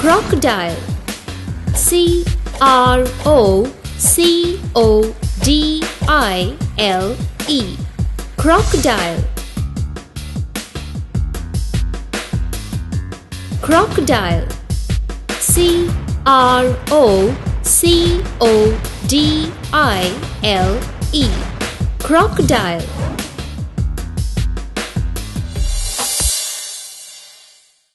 crocodile. C R O C O D I L E. Crocodile. Crocodile. C R O C O D I L E. Crocodile.